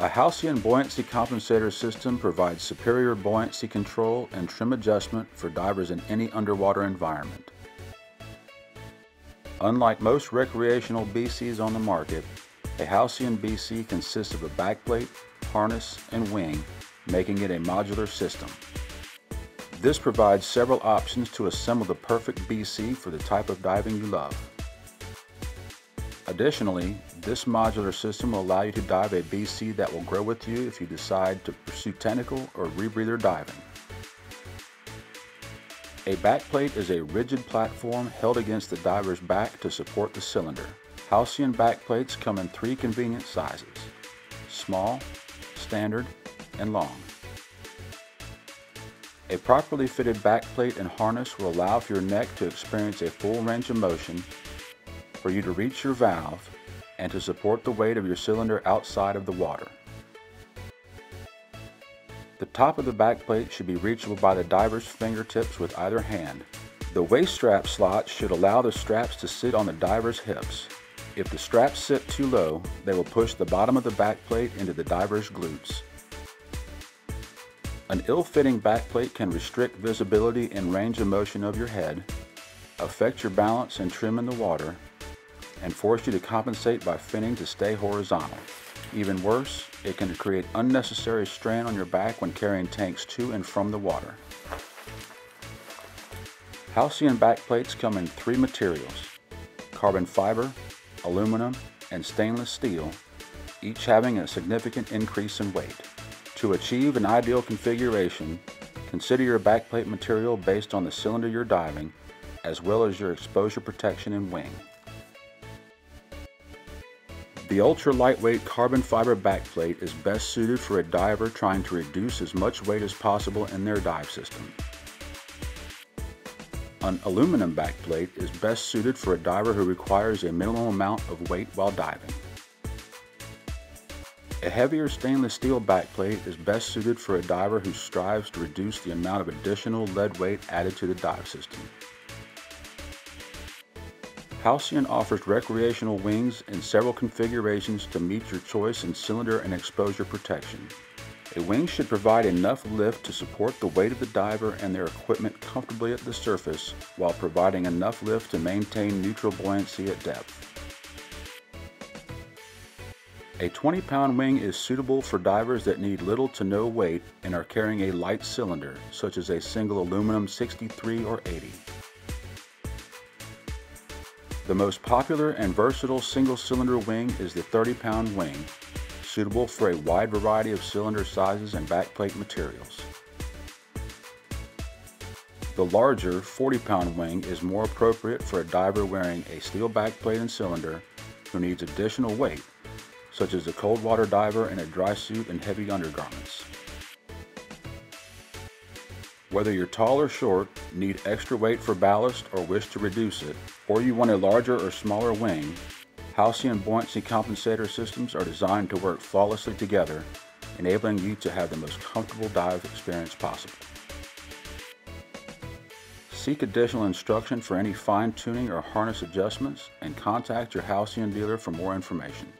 A Halcyon buoyancy compensator system provides superior buoyancy control and trim adjustment for divers in any underwater environment. Unlike most recreational BCs on the market, a Halcyon BC consists of a backplate, harness, and wing, making it a modular system. This provides several options to assemble the perfect BC for the type of diving you love. Additionally, this modular system will allow you to dive a BC that will grow with you if you decide to pursue technical or rebreather diving. A backplate is a rigid platform held against the diver's back to support the cylinder. Halcyon backplates come in three convenient sizes, small, standard, and long. A properly fitted backplate and harness will allow for your neck to experience a full range of motion, for you to reach your valve, and to support the weight of your cylinder outside of the water. The top of the backplate should be reachable by the diver's fingertips with either hand. The waist strap slots should allow the straps to sit on the diver's hips. If the straps sit too low, they will push the bottom of the backplate into the diver's glutes. An ill-fitting backplate can restrict visibility and range of motion of your head, affect your balance and trim in the water, and force you to compensate by finning to stay horizontal. Even worse, it can create unnecessary strain on your back when carrying tanks to and from the water. Halcyon backplates come in three materials, carbon fiber, aluminum, and stainless steel, each having a significant increase in weight. To achieve an ideal configuration, consider your backplate material based on the cylinder you're diving, as well as your exposure protection and wing. The ultra lightweight carbon fiber backplate is best suited for a diver trying to reduce as much weight as possible in their dive system. An aluminum backplate is best suited for a diver who requires a minimum amount of weight while diving. A heavier stainless steel backplate is best suited for a diver who strives to reduce the amount of additional lead weight added to the dive system. Halcyon offers recreational wings in several configurations to meet your choice in cylinder and exposure protection. A wing should provide enough lift to support the weight of the diver and their equipment comfortably at the surface while providing enough lift to maintain neutral buoyancy at depth. A 20 pound wing is suitable for divers that need little to no weight and are carrying a light cylinder, such as a single aluminum 63 or 80. The most popular and versatile single cylinder wing is the 30 pound wing, suitable for a wide variety of cylinder sizes and backplate materials. The larger 40 pound wing is more appropriate for a diver wearing a steel backplate and cylinder who needs additional weight such as a cold water diver in a dry suit and heavy undergarments. Whether you're tall or short, need extra weight for ballast or wish to reduce it, or you want a larger or smaller wing, Halcyon buoyancy compensator systems are designed to work flawlessly together, enabling you to have the most comfortable dive experience possible. Seek additional instruction for any fine tuning or harness adjustments and contact your Halcyon dealer for more information.